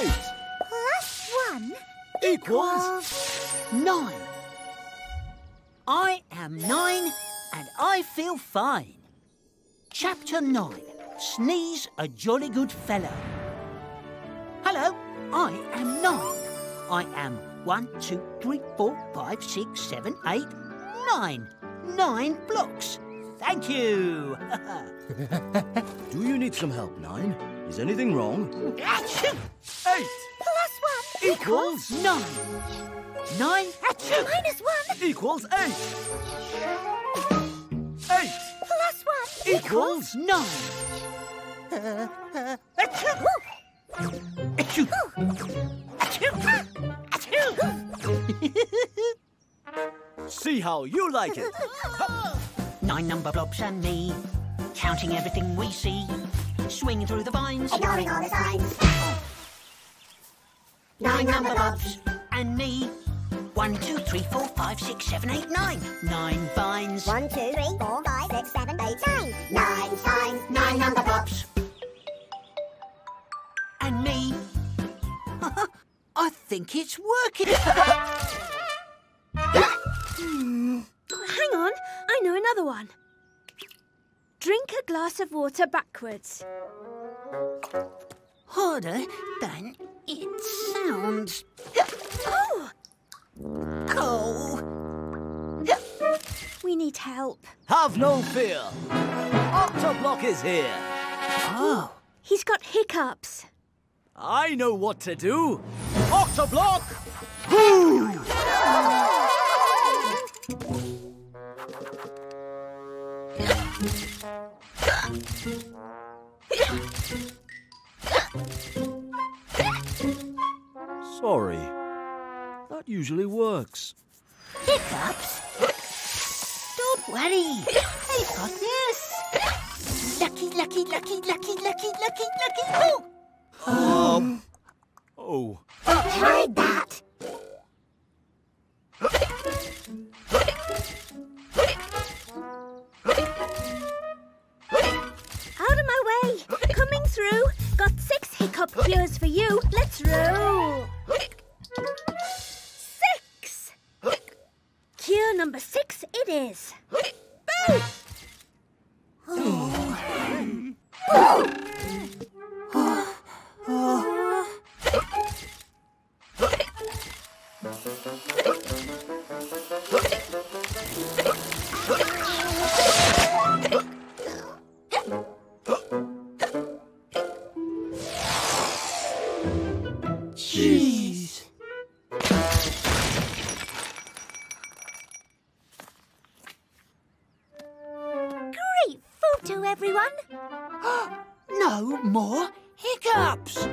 eight. Plus one Equals Nine. I am nine and I feel fine. Chapter nine. Sneeze a jolly good fellow. Hello, I am nine. I am one, two, three, four, five, six, seven, eight, nine. Nine blocks. Thank you. Do you need some help, Nine? Is anything wrong? Eight plus one equals Nine. Nine. Achoo! minus one equals eight. Eight plus one equals Nine. Achoo! Achoo! Achoo! Achoo! See how you like it. Nine Numberblobs and me, counting everything we see, swinging through the vines. Ignoring all the signs. Nine Numberblobs. And me. One, two, three, four, five, six, seven, eight, nine. Nine vines. One, two, three, four, five, six, seven, eight, nine. Nine signs, nine Numberblobs. And me. I think it's working. another one. Drink a glass of water backwards. Harder than it sounds. Oh, Oh. we need help. Have no fear. Octoblock is here. Oh. He's got hiccups. I know what to do. Octoblock! Oh. Sorry. That usually works. Hiccups? Don't worry. I've got this. Lucky, lucky, lucky, lucky, lucky, lucky, lucky. Oh! Um. Oh. Tried that. Hiccup cures for you. Let's roll. Six. Cure number six it is. Boo! Jeez. Great photo, everyone. No more hiccups.